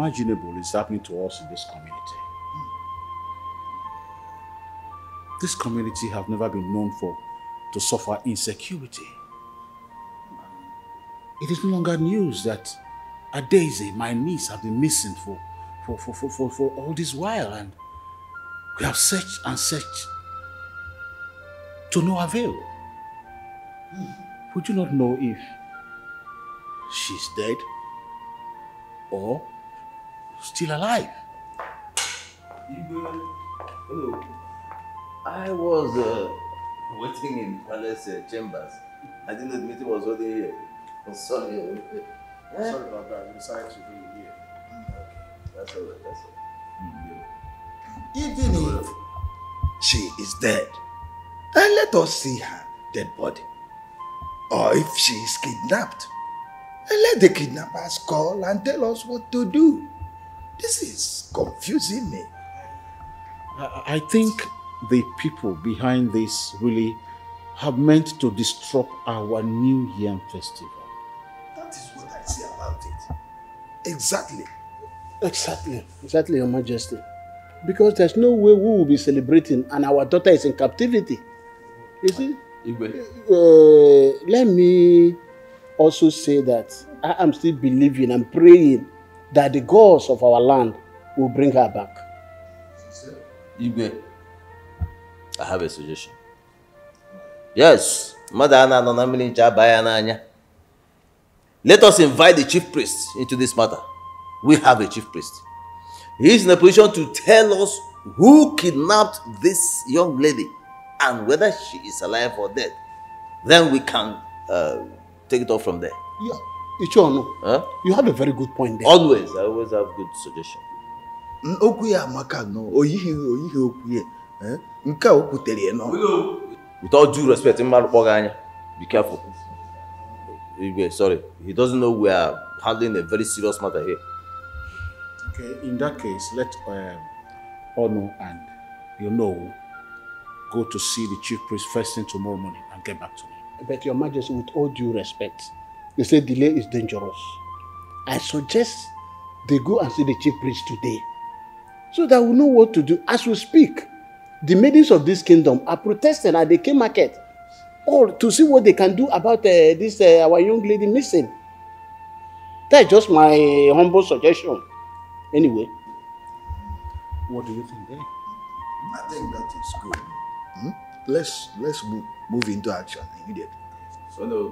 unimaginable is happening to us in this community. This community have never been known for to suffer insecurity. It is no longer news that Adeze, my niece, have been missing for, for, for, for, for, for all this while and we have searched and searched to no avail. Would you not know if she's dead or still alive? Hello. I was uh, waiting in palace uh, chambers. I didn't know the meeting was already here. I'm sorry. uh, Sorry about that. We decided to bring you here. That's all right. That's all Even if she is dead, then let us see her dead body. Or if she is kidnapped, then let the kidnappers call and tell us what to do. This is confusing me. I, I think the people behind this really have meant to disrupt our New Yam festival. That is what I say about it. Exactly. Exactly. Exactly, Your Majesty. Because there's no way we will be celebrating and our daughter is in captivity. You see? Igwe. Uh, let me also say that I am still believing and praying that the gods of our land will bring her back. Igwe, I have a suggestion. Yes, mmadụ a na-anọ na mmiri nche aba ya n'anya. Let us invite the chief priest into this matter. We have a chief priest. He is in a position to tell us who kidnapped this young lady and whether she is alive or dead. Then we can uh, take it off from there. Yeah. Ichono, Huh? you have a very good point there. Always, I always have good suggestion. N- okwu ya amaka nọ oyighị oyighị okwu ya eh? nke a o kwutere ya nọ With all due respect, mmadụ kpọga anya, be careful. Igwe, sorry. He doesn't know we are handling a very serious matter here. Okay, in that case, let um, Ono and you know go to see the chief priest first thing tomorrow morning and get back to me. But Your Majesty, with all due respect, you say delay is dangerous. I suggest they go and see the chief priest today so that we know what to do. As we speak, the maidens of this kingdom are protesting at the king market all to see what they can do about uh, this uh, our young lady missing. That's just my humble suggestion. Anyway, What do you think then? I think that is good. Hmm? Let's let's move, move into action immediately. So, no,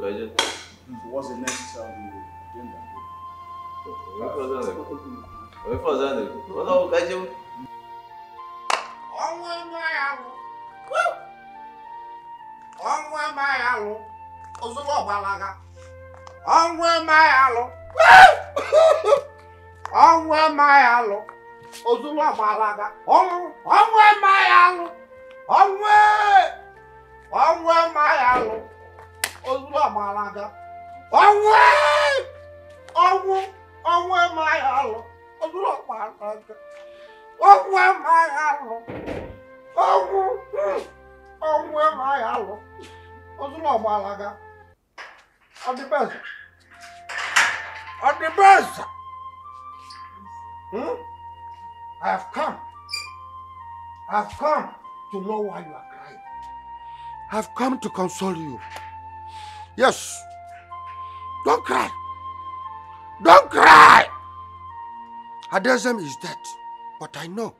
So what's the next um, agenda? Oi, Fazenda. Ô, não, cadê o. Ọnwa amaralụ. Ọnwa amaralụ. Ozugbo ọgbalaga. Ọnwa amaralụ. Ọnwa amaralụ. Ozugbo ọgbalaga. Ọnwa amaralụ. Ọnwa. Ọnwa amaralụ. Ọnwụ ọnwa emaghị alụ ọnwa ọnwa emaghị alụ ozugbo ọgbalaga ọnwa ọnwụ ọnwa emaghị alụ ozugbo ọgbalaga ọnwa emaghị alụ ọnwụ ọnwụ emaghị alụ ozugbo ọgbalaga ọdịbeza ọdịbeza Hmm? I have come. I have come to know why you are crying. I have come to console you. Yes. Don't cry. Don't cry. Adesem is dead, but I know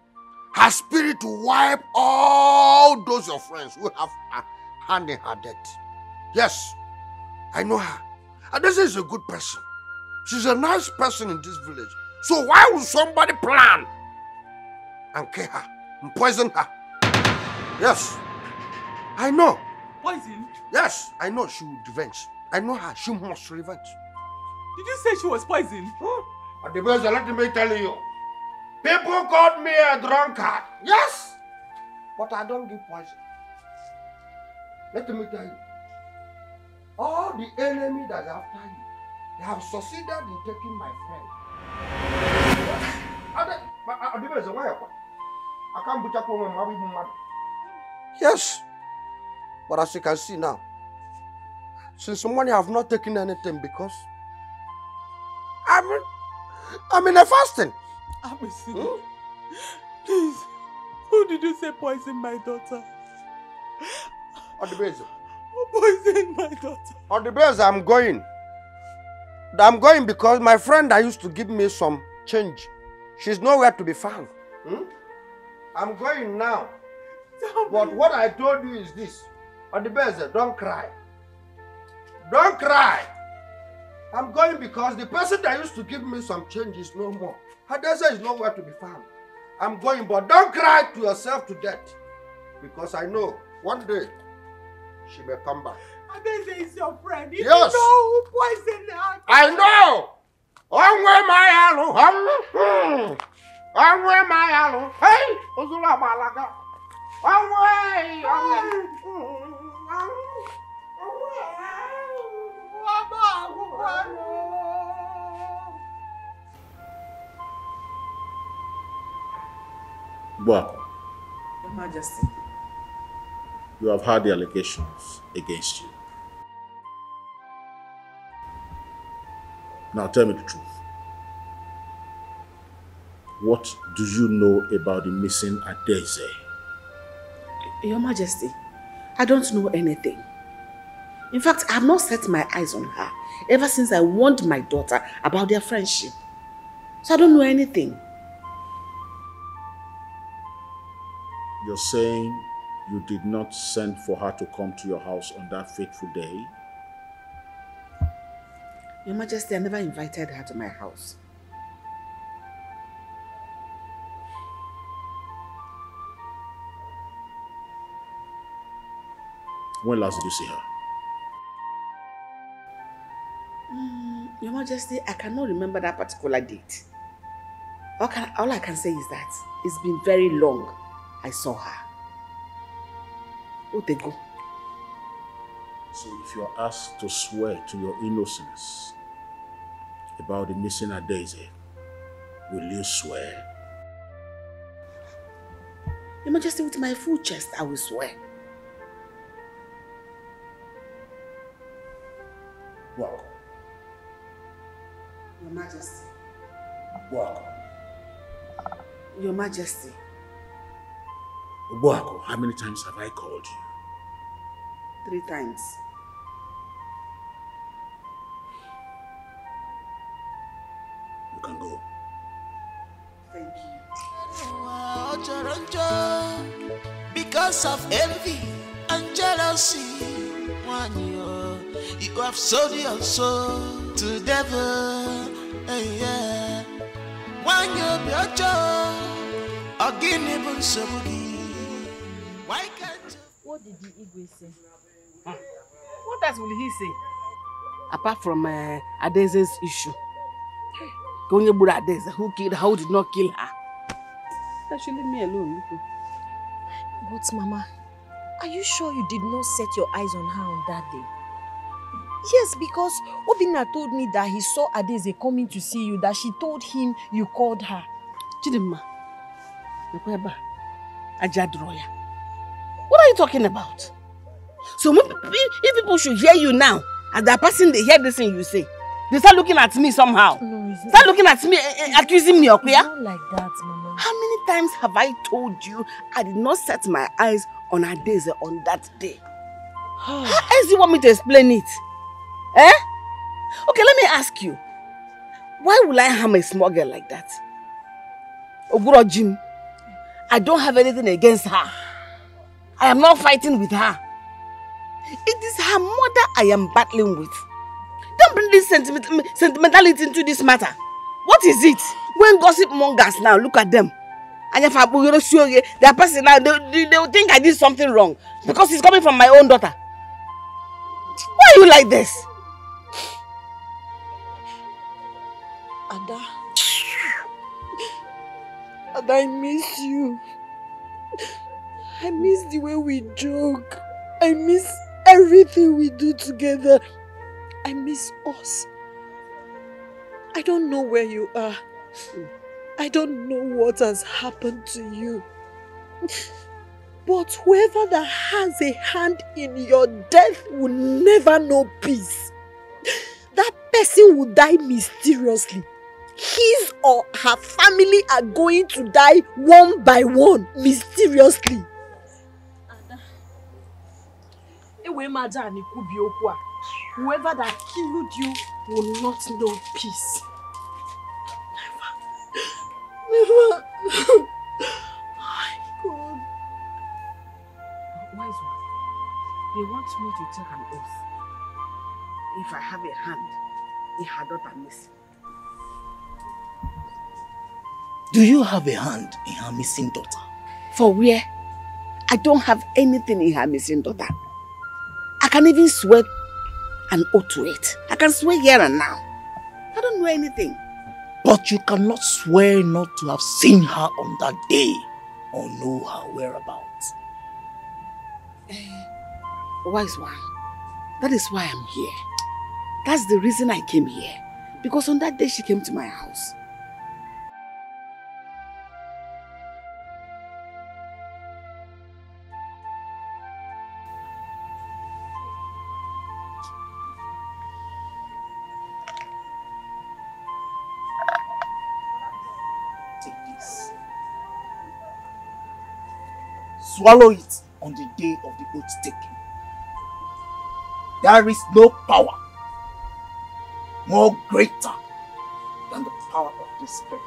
her spirit will wipe all those your friends who have a hand in her death. Yes, I know her. Adesem is a good person. She's a nice person in this village. So why would somebody plan and kill her and poison her? Yes, I know. Poison? Yes, I know she will revenge. I know her. She must revenge. Did you say she was poisoned? At the best, let me tell you. People called me a drunkard. Yes, but I don't give poison. Let me tell you. All the enemy that are after you, they have succeeded in taking my friend. I can't put up on my Yes, but as you can see now, since morning I have not taken anything because I mean, I'm in a fasting. Amisi, please, who did you say poisoned my daughter? On the base. Who poisoned my daughter? On the base, I'm going. I'm going because my friend that used to give me some change, she's nowhere to be found. Hmm? I'm going now. But what I told you is this. On the base, don't cry. Don't cry. I'm going because the person that used to give me some change is no more. Hadeza is nowhere to be found. I'm going, but don't cry to yourself to death. Because I know one day she may come back. Adeze is your friend. You Yes. know who poisoned her. I know. Onwe mayalu. Hmm. Onwe mayalu. Hey, Ozula Malaga. Onwe. Onwe. Buako, Your Majesty. you have heard the allegations against you. Now tell me the truth. What do you know about the missing Adeze? Your Majesty, I don't know anything. In fact, I have not set my eyes on her ever since I warned my daughter about their friendship. So I don't know anything. You're saying you did not send for her to come to your house on that fateful day? Your Majesty, I never invited her to my house. When last did you see her? Majesty, I cannot remember that particular date. All, can, all I can say is that it's been very long I saw her. Oh, they go. So if you are asked to swear to your innocence about the missing Adeze, will you swear? Your Majesty, with my full chest, I will swear. Your Majesty. Buako, Your Majesty. Buako, how many times have I called you? Three times. You can go. Thank you. Because of envy and jealousy, one you, you have sold your soul to devil. A joy, again even so Why can't you? What did the Igwe say? What else will he say? Apart from uh, Adeze's issue. Konye gburu Adeze, who killed her, who did not kill her. That should leave me alone. But Mama, are you sure you did not set your eyes on her on that day? Yes, because Obinna told me that he saw Adeze coming to see you, that she told him you called her. Chidimma, nekwa ebe a, aja dụrụ ya. What are you talking about? So if people should hear you now, as they are passing, they hear this thing you say, they start looking at me somehow. No, it's Start looking at me, eh, accusing me, Okuya. not like that, Mama. How many times have I told you I did not set my eyes on Adeze on that day? How else do you want me to explain it? Eh? Okay, let me ask you. Why would I harm a small girl like that? Oguro Jim, I don't have anything against her. I am not fighting with her. It is her mother I am battling with. Don't bring this sentiment, sentimentality into this matter. What is it? When gossip mongers now look at them. Anyafa Abuyoro Suoye, their person now, they, they, they will think I did something wrong because it's coming from my own daughter. Why are you like this? Ada. Ada, I miss you. I miss the way we joke. I miss everything we do together. I miss us. I don't know where you are. I don't know what has happened to you. But whoever that has a hand in your death will never know peace. That person will die mysteriously. His or her family are going to die one by one mysteriously. Ewe Maja ni kubi okwu a, whoever that killed you will not know peace. Never. Never. My God. Wise one, they want me to take an oath. If I have a hand in her daughter missing. Do you have a hand in her missing daughter? For where? I don't have anything in her missing daughter. I can even swear an oath to it. I can swear here and now. I don't know anything. But you cannot swear not to have seen her on that day or know her whereabouts. Eh, wise one, that is why I'm here. That's the reason I came here. Because on that day she came to my house. Swallow it on the day of the oath taking. There is no power more greater than the power of the Spirit.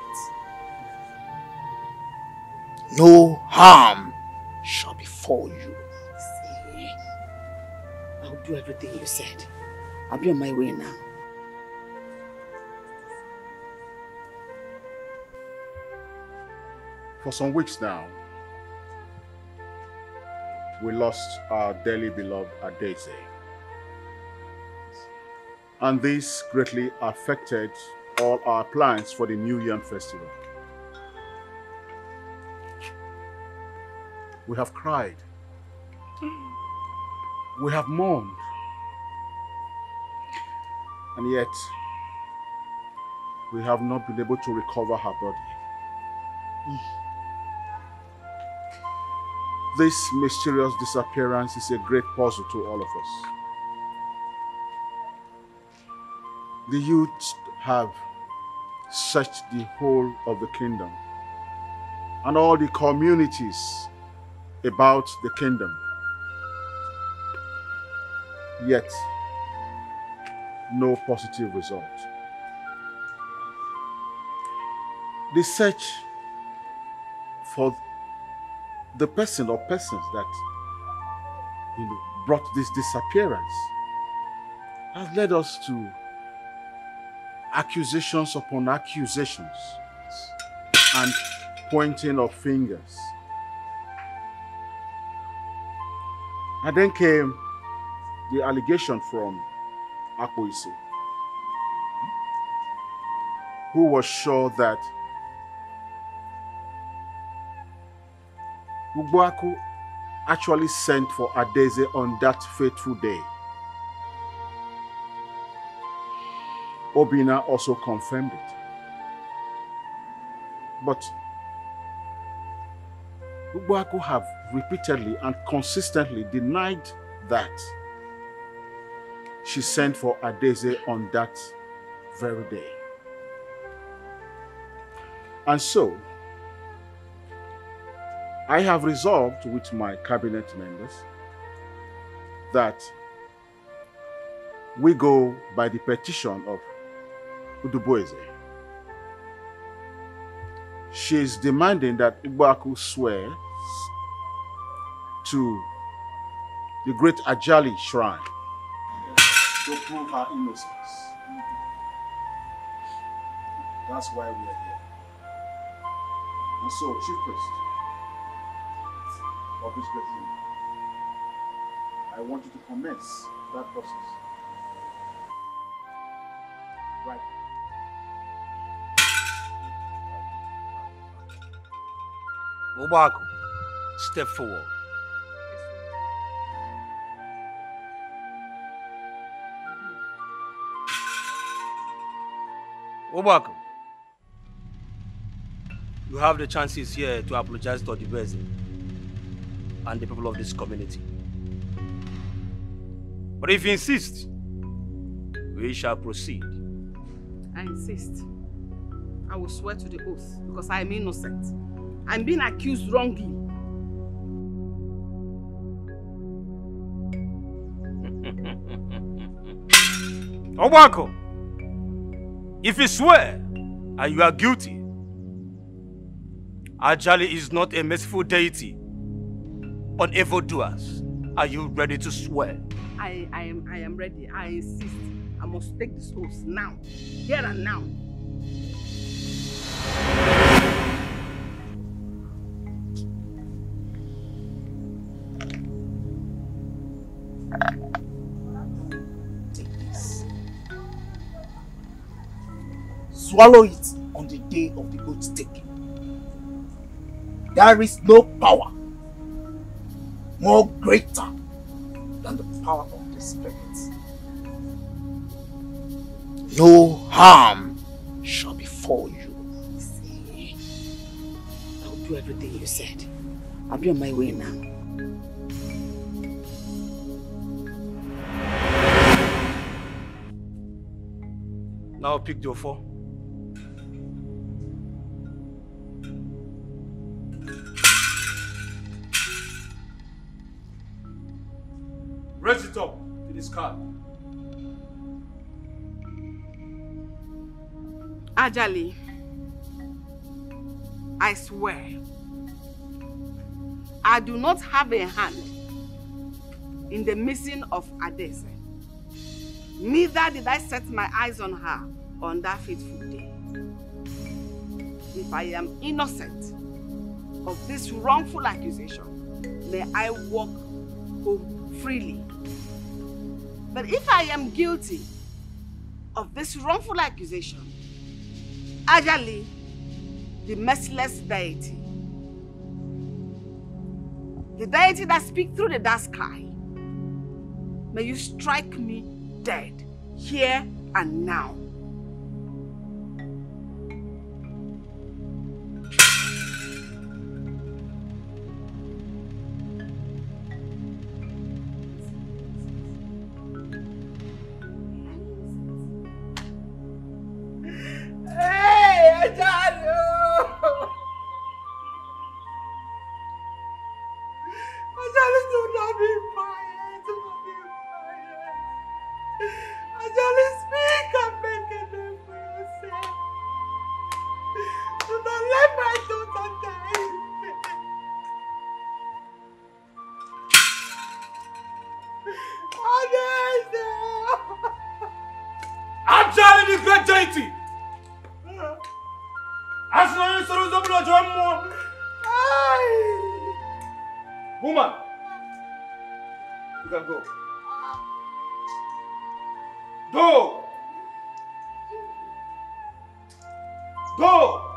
No harm shall befall you. I'll do everything you said. I'll be on my way now. For some weeks now, we lost our dearly beloved Adeze. And this greatly affected all our plans for the New Yam Festival. We have cried. We have mourned. And yet, we have not been able to recover her body. This mysterious disappearance is a great puzzle to all of us. The youth have searched the whole of the kingdom and all the communities about the kingdom. Yet, no positive result. The search for the person or persons that you know brought this disappearance has led us to accusations upon accusations and pointing of fingers. And then came the allegation from Akpoise, who was sure that Ugboaku actually sent for Adeze on that fateful day. Obinna also confirmed it. But Ugboaku have repeatedly and consistently denied that she sent for Adeze on that very day. And so, I have resolved with my cabinet members that we go by the petition of Uduboeze. She is demanding that Ugboaku swear to the great Ajali shrine to prove her innocence. That's why we are here. And so, Chief Priest, of this great. I want you to commence that process. Right. Obaku, step forward. Obaku, you have the chances here to apologize to Odibeze and the people of this community. But if you insist, we shall proceed. I insist. I will swear to the oath because I am innocent. I'm being accused wrongly. Obako, if you swear and you are guilty, Ajali is not a merciful deity on evildoers. Are you ready to swear? I, I am I am ready. I insist. I must take this oath now. Here and now. Swallow it on the day of the oath taking. There is no power more greater than the power of the Spirit. No harm shall befall you. See, I'll do everything you said. I'll be on my way now. Now pick your four. Raise it up to this card. Ajali, I swear, I do not have a hand in the missing of Adeze. Neither did I set my eyes on her on that fateful day. If I am innocent of this wrongful accusation, may I walk home freely. But if I am guilty of this wrongful accusation, Ajali, the merciless deity, the deity that speaks through the dark sky, may you strike me dead here and now. Great deity! Aslan Saru Zabra Jammo! Woman! You can go. Go! Go!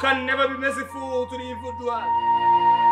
Can never be merciful to the evildoer.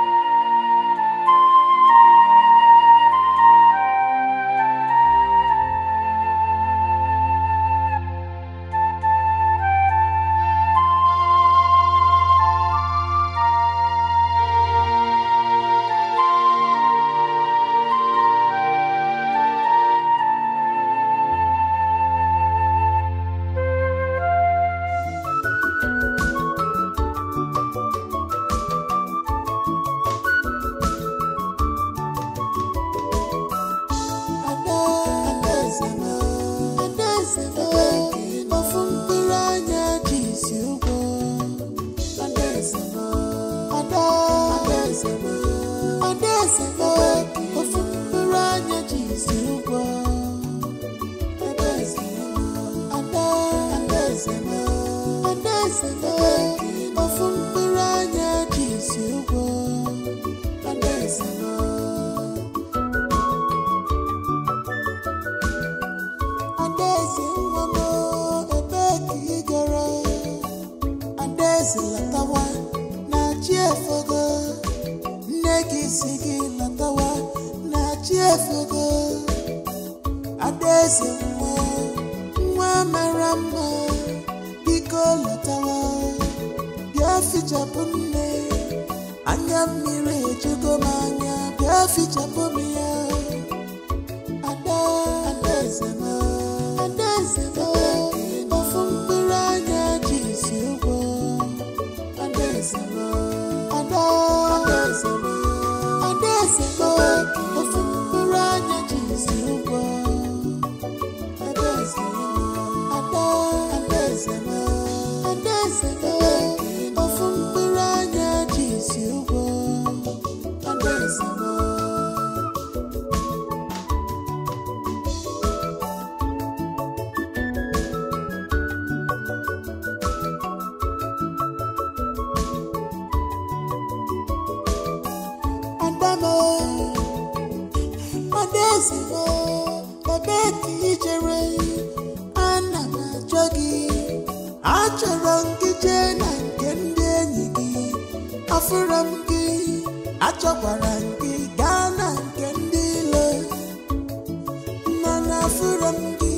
Mana afụrọ m gị,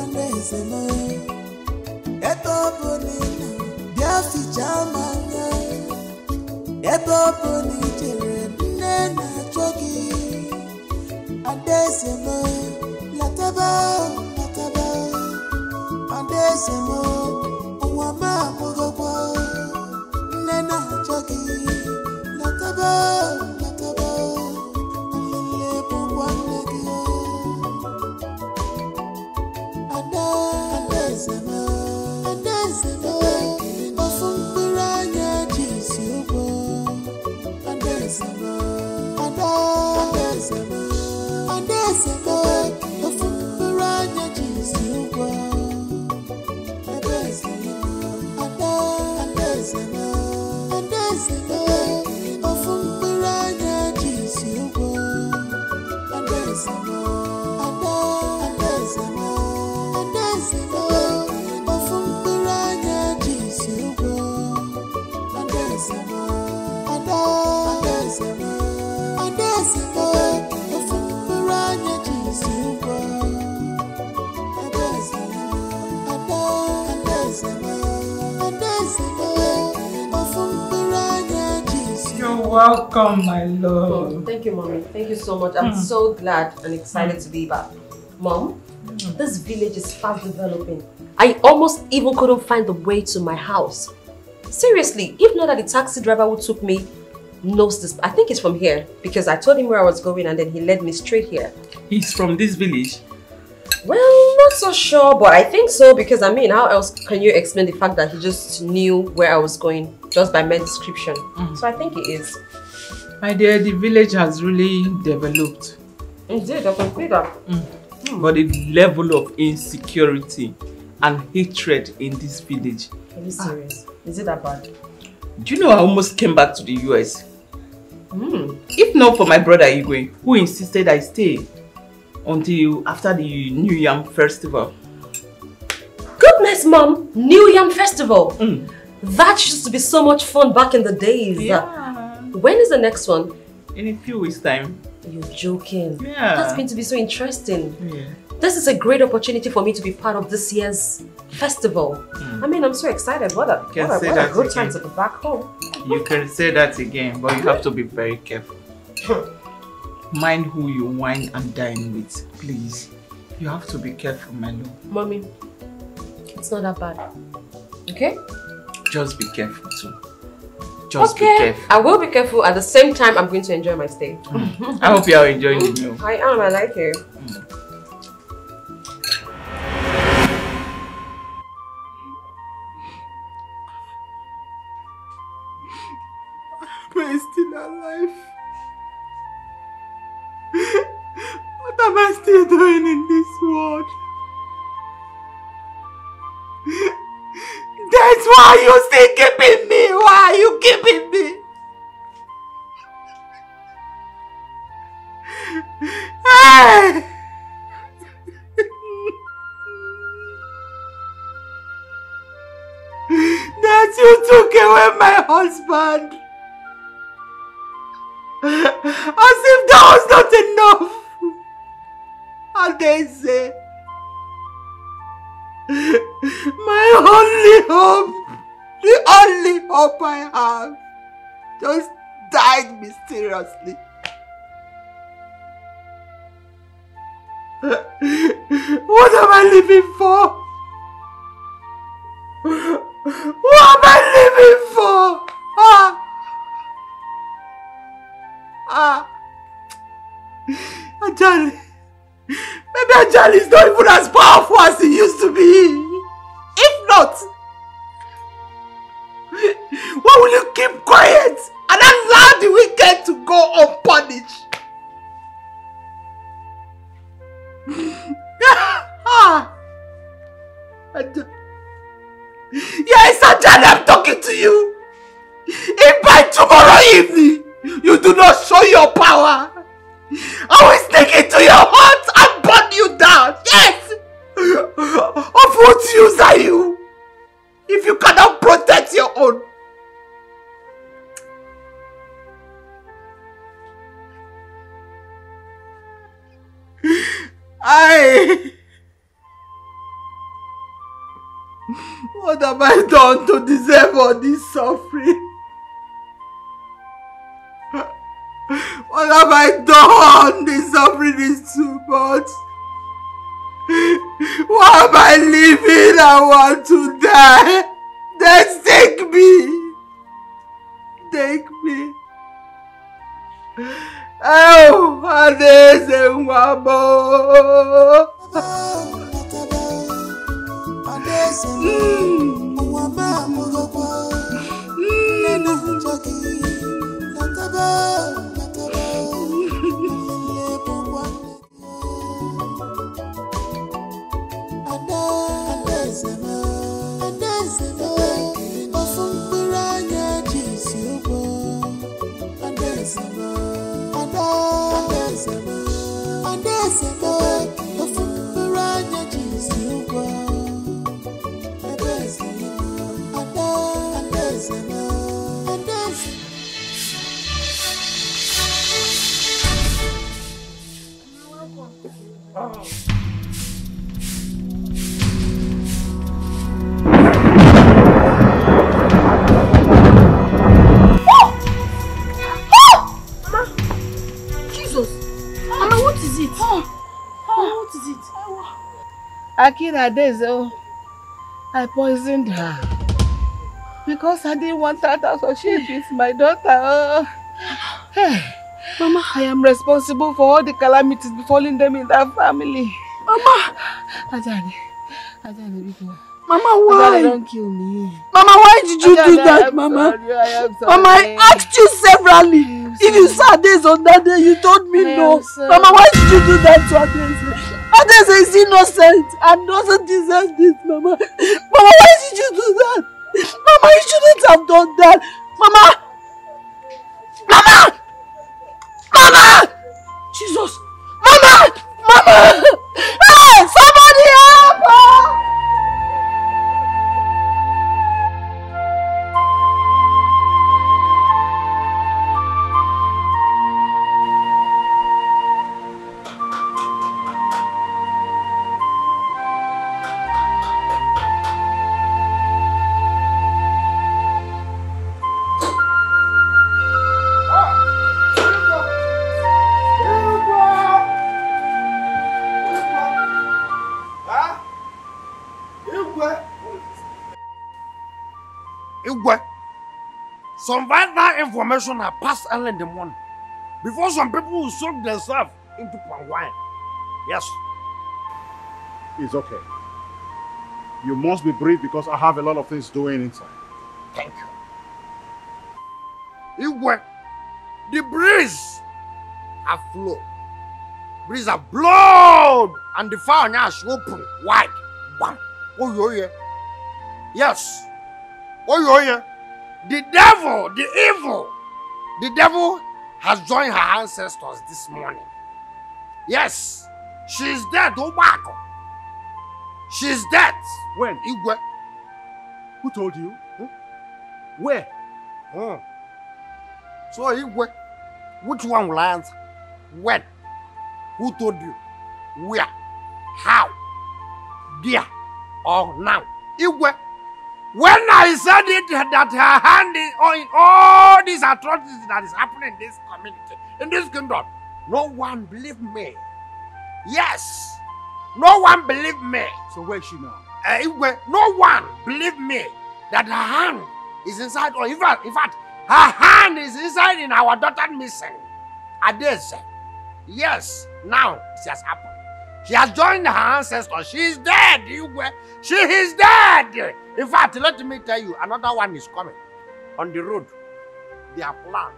Adaeze m. Ebe ọ bụ na ị nọ, bịa fichaa m anya. na i nne na-achọ lataba lataba adaeze m ụwa m amụgokwa nne na-achọ lataba welcome, my love. Thank you, mommy. Thank you so much. I'm Mm. so glad and excited to be back. Mom, this village is fast developing. I almost even couldn't find the way to my house. Seriously, if not that the taxi driver who took me knows this, I think he's from here because I told him where I was going and then he led me straight here. He's from this village. Well, not so sure, but I think so because I mean, how else can you explain the fact that he just knew where I was going just by my description? So I think he is. My dear, the village has really developed. Indeed, I can see that. Mm. Hmm. But the level of insecurity and hatred in this village. Are you serious? Ah. Is it that bad? Do you know I almost came back to the US? Hmm. If not for my brother Igwe, who insisted I stay until after the New Yam Festival. Goodness, mom! New Yam Festival! Hmm. That used to be so much fun back in the days. Yeah. When is the next one? In a few weeks' time. You're joking. Yeah. That's going to be so interesting. Yeah. This is a great opportunity for me to be part of this year's festival. Hmm. I mean, I'm so excited. What a, can what a, say what a good time again. to be back home. You can say that again, but you have to be very careful. Mind who you wine and dine with, please. You have to be careful, my love. Mommy, it's not that bad. Okay? Just be careful too. Just be okay. careful. I will be careful. At the same time, I'm going to enjoy my stay. I hope you are enjoying the meal. I am. I like it. Am I still alive? What am I still doing in this world? That's why you still keeping me. Why are you keeping me? Hey! That you took away my husband. As if that was not enough. And they say, my only hope the only hope I have, just died mysteriously. What am I living for? What am I living for? Ah! Ah! Ajali. Maybe Ajali is not even as powerful as he used to be. Not, why will you keep quiet and allow the wicked to go unpunished? ah! I. What have I done to deserve all this suffering? What have I done? The suffering is too much. Why am I living? I want to die. Then take me. Take me. Oh, Adeze Nwabo. Jesus! Mama, what is it? Oh, what is it? Akira Dezo, I poisoned her. Because I didn't want her to associate with my daughter. Oh. Hey, Mama, I am responsible for all the calamities befalling them in that family. Mama! Ajani, Ajani, because... Mama, why? Ajani, don't kill me. Mama, why did you Ajani, do I that, am Mama? sorry, I am sorry. Mama, I asked you severally. If you saw Adeze on that day, you told me I no. Mama, why did you do that to Adeze? Adeze is innocent and doesn't deserve this, Mama. Mama, why did you do that? Mama, you shouldn't have done that. Mama! Mama! Mama! Jesus! Mama! Mama! Some vital information have passed early in the morning before some people will soak themselves into palm wine. Yes. It's okay. You must be brief because I have a lot of things doing inside. Thank you. Igwe, the breeze have flowed. Breeze have blown and the fire now is open wide. Bam. Oh, yeah, yeah. Yes. Oh, yeah, yeah. The devil, the evil, the devil has joined her ancestors this morning. Yes. She is dead, Obako. She is dead. When? Igwe. Who told you? Where? Hmm. So, Igwe, which one will I answer? When? Who told you? Where? How? There? Or now? Igwe, When I said it that her hand is on all these atrocities that is happening in this community, in this kingdom, no one believed me. Yes, no one believed me. So where is she now? Uh, no one believed me that her hand is inside, or in fact, in fact, her hand is inside in our daughter missing. Adese. Yes, now it has happened. She has joined her ancestors. She is dead, Igwe. She is dead. In fact, let me tell you, another one is coming on the road. They are planned.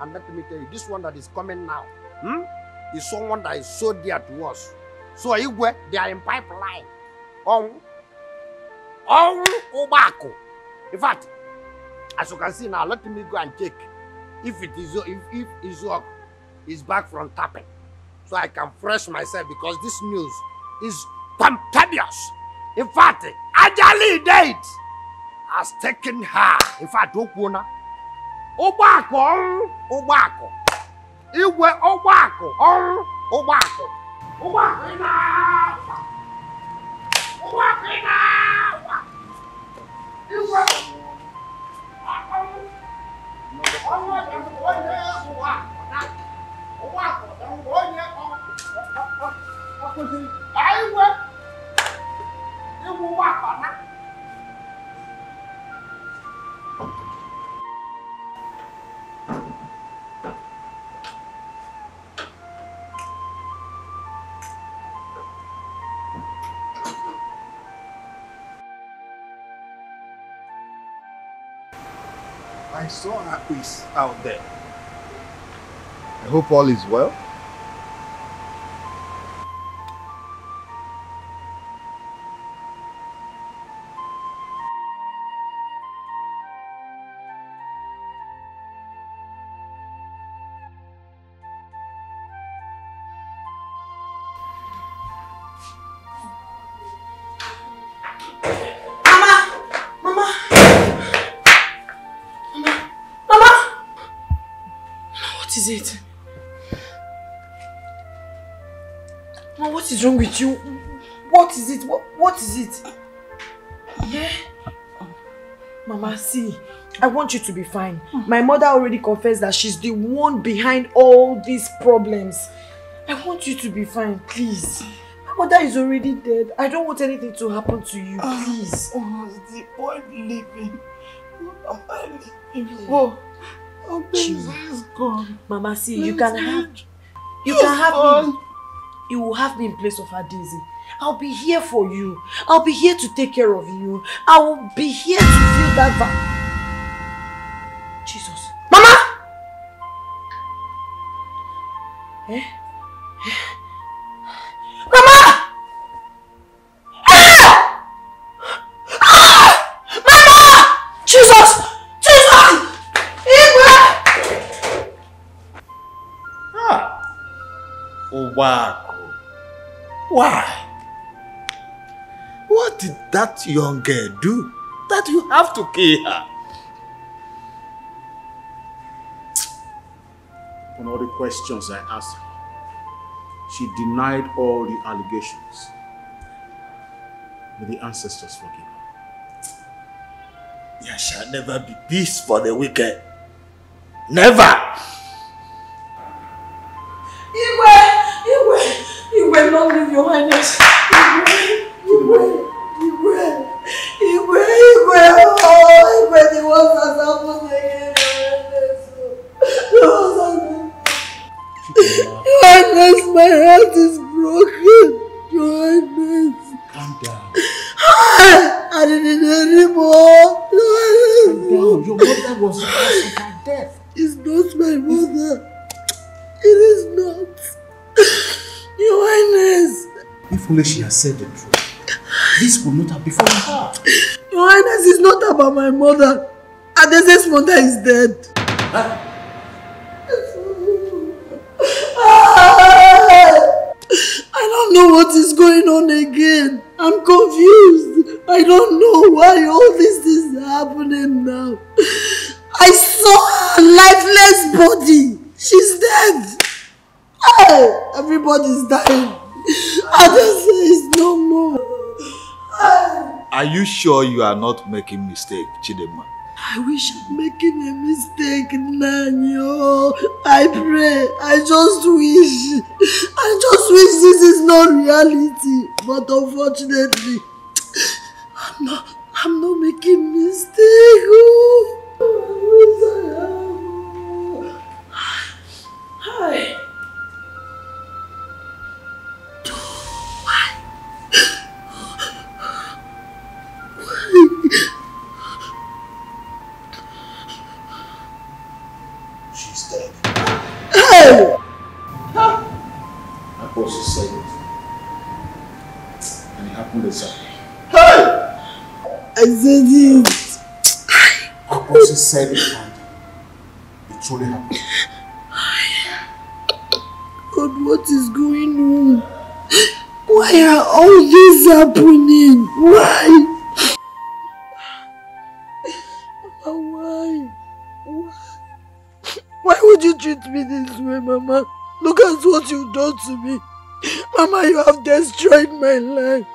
And let me tell you, this one that is coming now hmm, is someone that is so dear to us. So, Igwe, they are in pipeline. On, on Obako. In fact, as you can see now, let me go and check if it is if if Izok is back from tapping, so I can fresh myself because this news is contagious. In fact, Ajali date has taken her. In fact, Okwona, Ugboaku, ọ̀hún, Ugboaku, Igwe Ugboaku, ọ̀hún, Ugboaku, Ugboaku ị na-afa, Ugboaku ị na-afa, Igwe Uma foto, um boi, né? Uma coisinha. Aí, ué. Eu vou matar, né? I saw a quiz out there. I hope all is well. What with you? What is it? What, what is it? Yeah? Mama, see, I want you to be fine. My mother already confessed that she's the one behind all these problems. I want you to be fine, please. My mother is already dead. I don't want anything to happen to you, oh, please. Oh, is the boy living? Am I living? Mm. Oh, Oh, Chill. baby is gone. Mama, see, you can have, you can have me. You will have me in place of Daisy. I'll be here for you. I'll be here to take care of you. I will be here to fill that va- Jesus. Mama! Eh? That young girl do that you have to kill her? On all the questions I asked her, she denied all the allegations. May the ancestors forgive her. There shall never be peace for the wicked. Never! Igwe! Igwe! Igwe, long live your highness! If she had said the truth, this would not have befallen her. Your Highness is not about my mother. Adeze's mother is dead. Ah! I don't know what is going on again. I'm confused. I don't know why all this is happening now. I saw her lifeless body. She's dead. Hey, everybody's dying. Adese is no more. Are you sure you are not making mistake, Chidema? I wish I'm making a mistake, Nanyo. I pray. I just wish. I just wish this is not reality. But unfortunately, I'm not. I'm not making mistake. Oh, Hi. I said it. Thought said it and it truly happened. God, what is going on? Why are all this happening? Why? Why? Why? Why would you treat me this way, Mama? Look at what you've done to me. Mama, you have destroyed my life.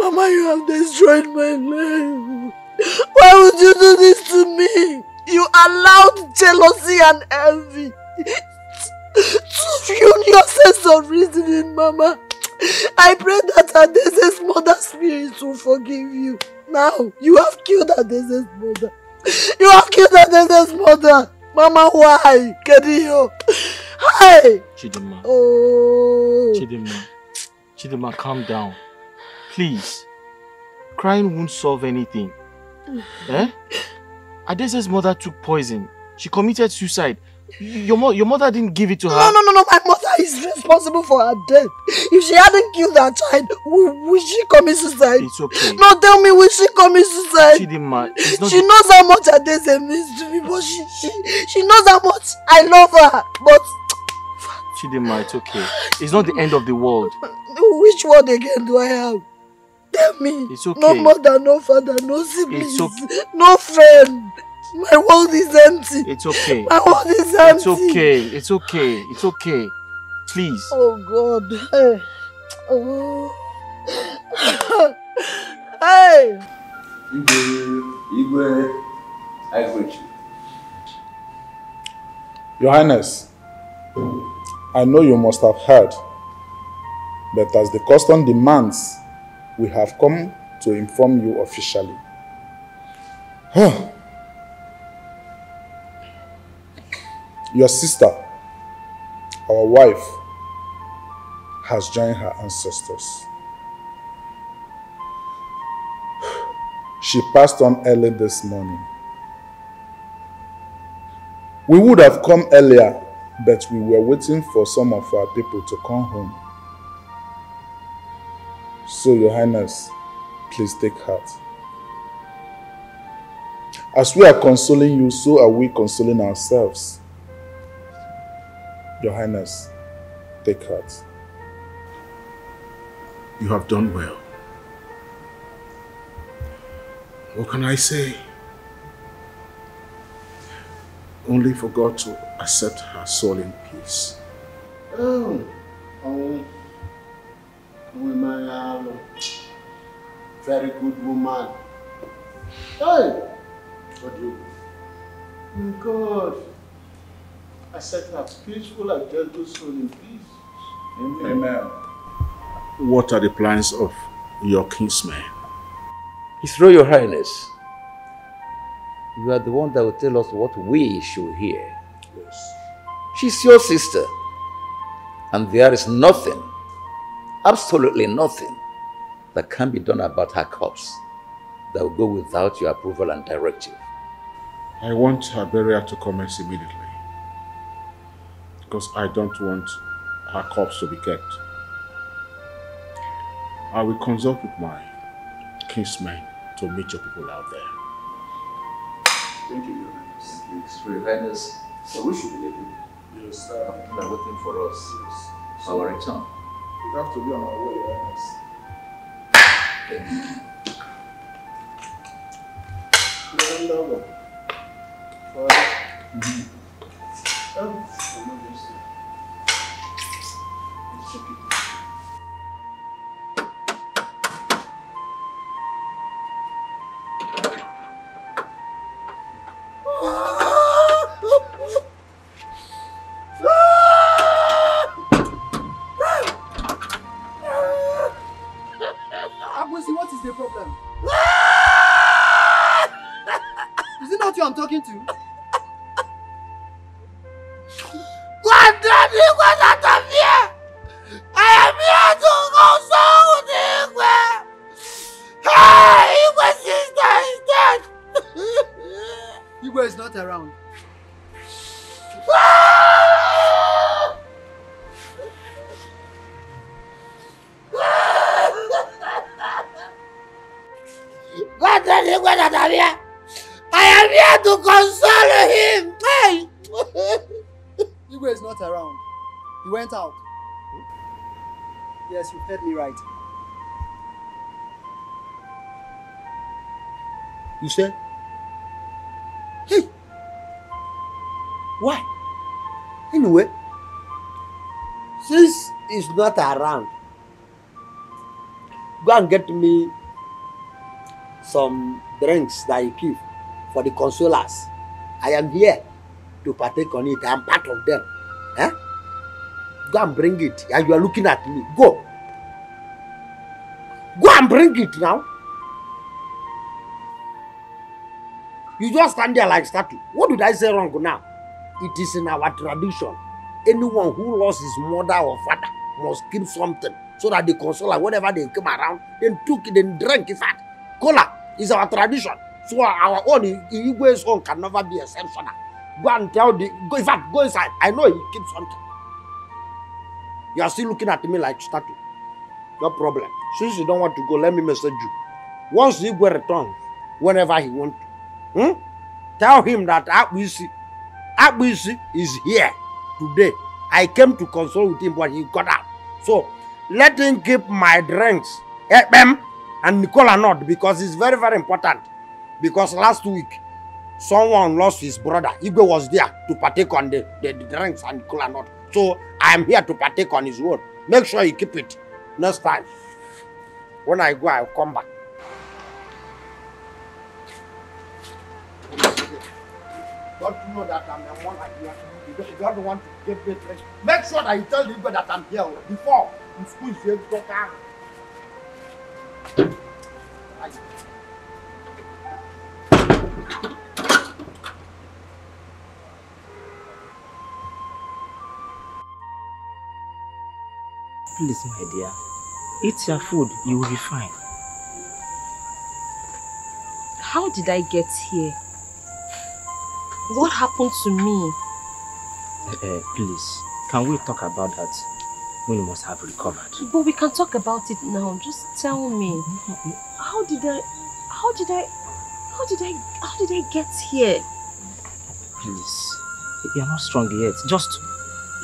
Mama, you have destroyed my life. Why would you do this to me? You allowed jealousy and envy to ruin your sense of reasoning, Mama. I pray that Adeze's mother spirit will forgive you. Now, you have killed Adeze's mother. You have killed Adeze's mother. Mama, why? Kedio. Hi. Chidima. Oh. Chidima. Chidima, calm down. Please. Crying won't solve anything. Eh? Adeze's mother took poison. She committed suicide. Your, mo your mother didn't give it to her. No, no, no, no. My mother is responsible for her death. If she hadn't killed her child, would she commit suicide? It's okay. No, tell me, will she commit suicide? She didn't mind. She knows how much Adeze means to me, but she, she, she knows how much I love her. But she didn't it's okay. It's not the end of the world. which one again do I have? Tell me. It's okay. No mother, no father, no siblings, It's okay. no friend. My world is empty. It's okay. My world is It's empty. okay. It's okay. It's okay. Please. Oh God. Hey. Oh. hey. Igwe, Igwe, I greet you. Your Highness, I know you must have heard, but as the custom demands, we have come to inform you officially. Your sister, our wife, has joined her ancestors. She passed on early this morning. We would have come earlier, but we were waiting for some of our people to come home. So, Your Highness, please take heart. As we are consoling you, so are we consoling ourselves. Your Highness, take heart. You have done well. What can I say? Only for God to accept her soul in peace. Oh, oh, my um, very good woman. Hey, what do you? My God, I accept her peaceful and gentle soul in peace. Amen. Amen. What are the plans of your kinsman? His Royal Highness, you are the one that will tell us what we should hear. Yes. She's your sister, and there is nothing, absolutely nothing, that can be done about her corpse that will go without your approval and directive. I want her burial to commence immediately. Because I don't want her corpse to be kept. I will consult with my kinsmen to meet your people out there. Thank you, Your Highness. His Royal Highness, so we should be leaving. Yes, Our people are waiting for us. Yes. Our return. We have to be on our way, Your Highness. What You said? Hey! Why? Anyway, Since he's not around, go and get me some drinks that you keep for the consolers. I am here to partake on it. I am part of them. Eh? Go and bring it. And you are looking at me. Go. Go and bring it now. You just stand there like statue. What did I say wrong now? It is in our tradition. Anyone who lost his mother or father must keep something so that the consoler, whenever they come around, then took it and drank it. Fat. Cola is our tradition. So our own Igwe's own can never be exceptional. Go and tell the go in fact, go inside. I know he keeps something. You are still looking at me like statue. No problem. Since you don't want to go, let me message you. Once Igwe returns, whenever he wants hmm? tell him that Akbisi, Akbisi is here today. I came to console with him, but he got out. So let him keep my drinks, Ekpem and Nicola not because it's very, very important. Because last week, someone lost his brother. Igwe was there to partake on the, the, the drinks and Nicola not. So I am here to partake on his own. Make sure you keep it next time. When I go, I'll come back. Don't you know that I'm a monarch here? You don't, you don't want to give me drinks. Make sure that you tell the Igwe that I'm here oh, before you squeeze the talk out. Please, my dear, eat your food. You will be fine. How did I get here? What happened to me? Eh, please, can we talk about that when you must have recovered? But we can talk about it now. Just tell me. How did I how did I how did I how did I get here? Please, you're not strong yet. Just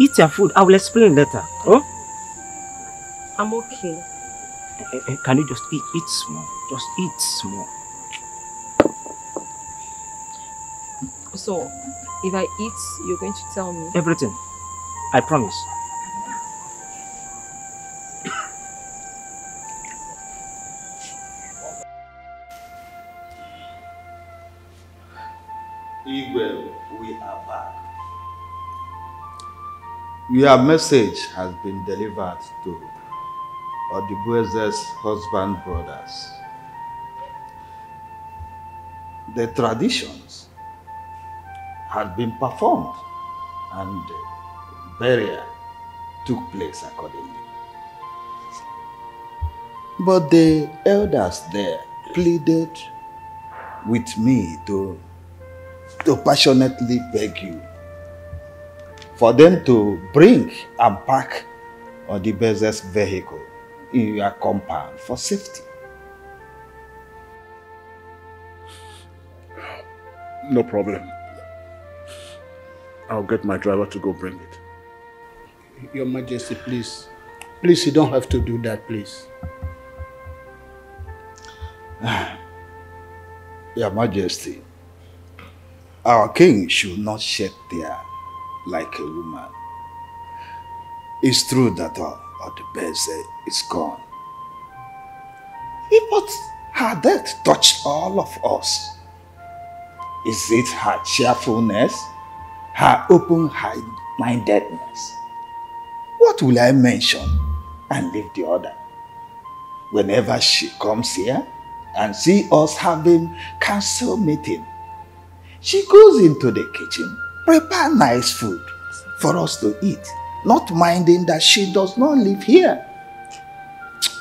eat your food. I will explain later. Oh? I'm okay. Eh, eh, can you just eat, eat small? Just eat small. So if I eat, you're going to tell me. Everything. I promise. Igwe, we are back. Your message has been delivered to Odibueze's husband brothers. The traditions had been performed and burial took place accordingly. But the elders there pleaded with me to, to passionately beg you for them to bring and pack on park Odibeze's vehicle in your compound for safety. No problem. I'll get my driver to go bring it. Your Majesty, please. Please, you don't have to do that, please. Your Majesty, our king should not shed tear like a woman. It's true that uh, Odibeze is gone. But her death touched all of us. Is it her cheerfulness? Her open-mindedness? What will I mention and leave the other? whenever she comes here and see us having council meeting, she goes into the kitchen, prepare nice food for us to eat, not minding that she does not live here.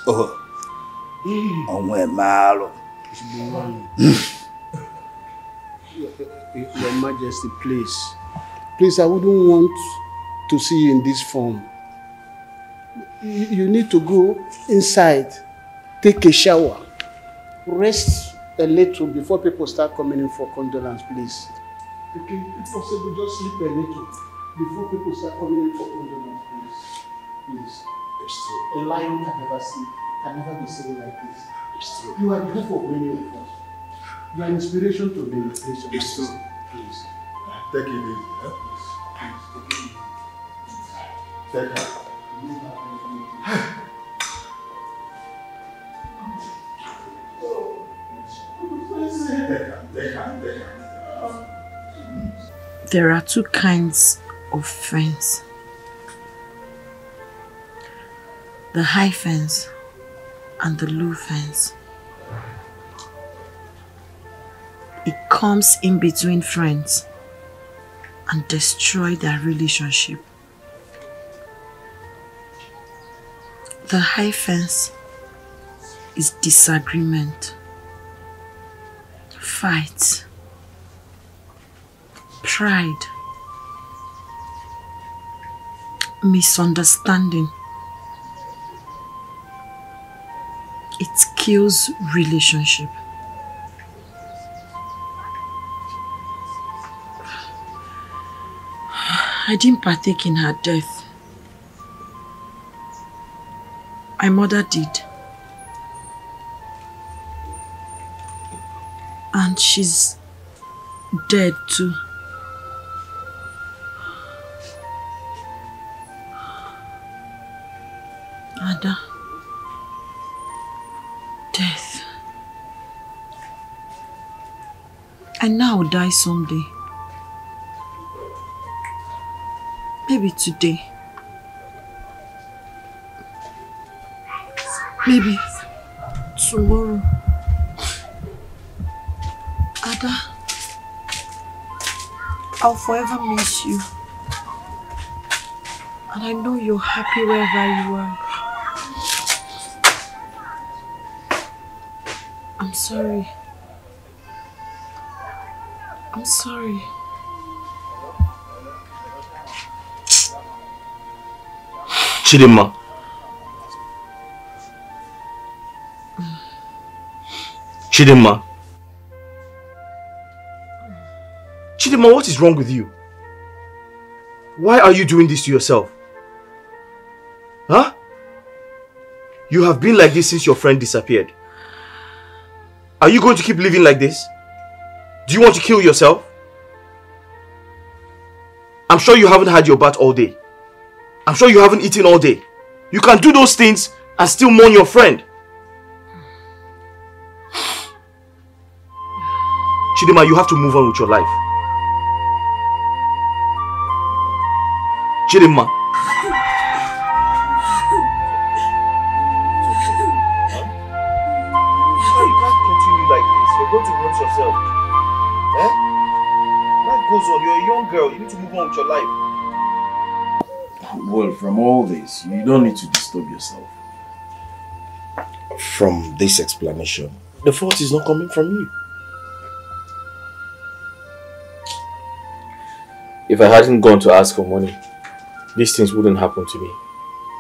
Oh, mm. malo. Your Majesty, please. Please, I wouldn't want to see you in this form. You, you need to go inside, take a shower, rest a little before people start coming in for condolence, please. Okay, if possible, just sleep a little before people start coming in for condolence, please. Please. It's true. A lion can never sleep, can never be seen like this. It's true. You are the hope of many of us. You are inspiration to many. Please, It's true. Majesty. Please. Take it easy. Take her. There are two kinds of fence the high fence and the low fence. It comes in between friends and destroy their relationship. The high fence is disagreement, fight, pride, misunderstanding. It kills relationship. I didn't partake in her death. My mother did. And she's dead too. Ada. Uh, death. I now die someday. Maybe today. Maybe tomorrow. Ada, I'll forever miss you. And I know you're happy wherever you are. I'm sorry. I'm sorry. Chidima. Chidima. Chidima, what is wrong with you? Why are you doing this to yourself? Huh? You have been like this since your friend disappeared. Are you going to keep living like this? Do you want to kill yourself? I'm sure you haven't had your bath all day. I'm sure you haven't eaten all day. You can do those things and still mourn your friend. Chidima, you have to move on with your life. Chidima. You can't continue like this. You're going to hurt yourself. Eh? Life goes on. You're a young girl. You need to move on with your life. Well, from all this, you don't need to disturb yourself. From this explanation, the fault is not coming from you. If I hadn't gone to ask for money, these things wouldn't happen to me.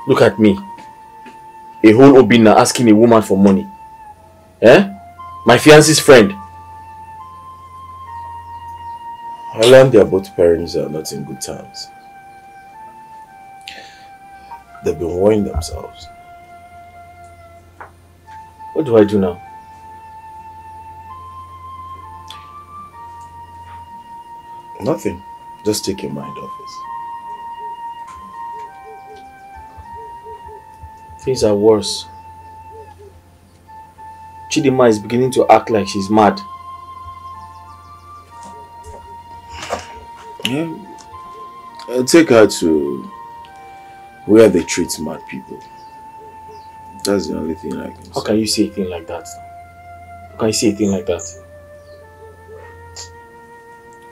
Look at me. A whole Obinna asking a woman for money. Eh? My fiance's friend. I learned their both parents are not in good terms. They've been worrying themselves. What do I do now? Nothing. Just take your mind off it. Things are worse. Chidima is beginning to act like she's mad. Yeah. Uh, take her to where they treat mad people. That's the only thing I can How can you say a thing like that? How can you say a thing like that?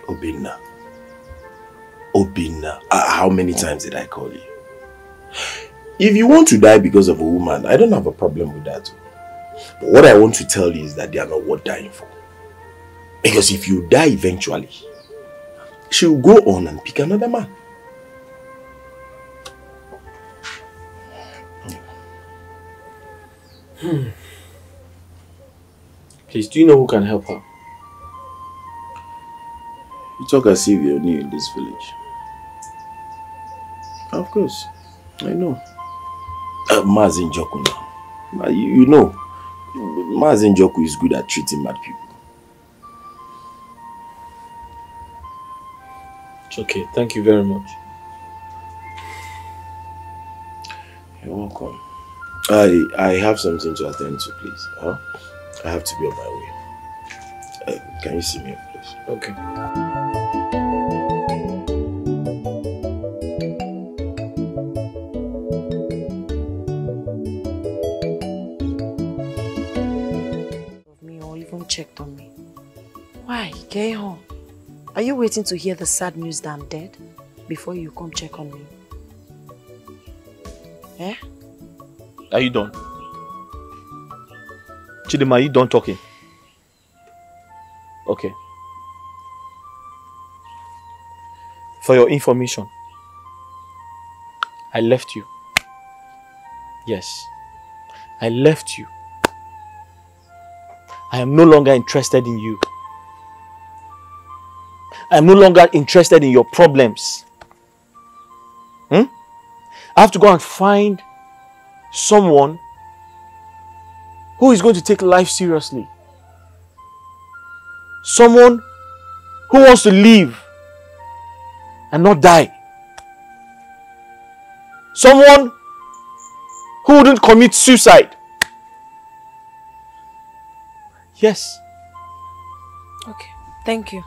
Obinna. Obinna. Uh, how many times did I call you? If you want to die because of a woman, I don't have a problem with that. But what I want to tell you is that they are not worth dying for. Because if you die eventually, she'll go on and pick another man. Hmm. Please, do you know who can help her? You talk as if you're new in this village. Of course, I know. Uh, Mazin Joku now. You, you know, Mazin Joku is good at treating mad people. It's okay. Thank you very much. You're welcome. I I have something to attend to, please. Huh? I have to be on my way. Uh, can you see me, please? Okay. Are you waiting to hear the sad news that I'm dead before you come check on me? Eh? Are you done? Chidima, are you done talking? Okay. For your information, I left you. Yes, I left you. I am no longer interested in you. I am no longer interested in your problems. Hmm? I have to go and find someone who is going to take life seriously. Someone who wants to live and not die. Someone who wouldn't commit suicide. Yes. Okay, thank you.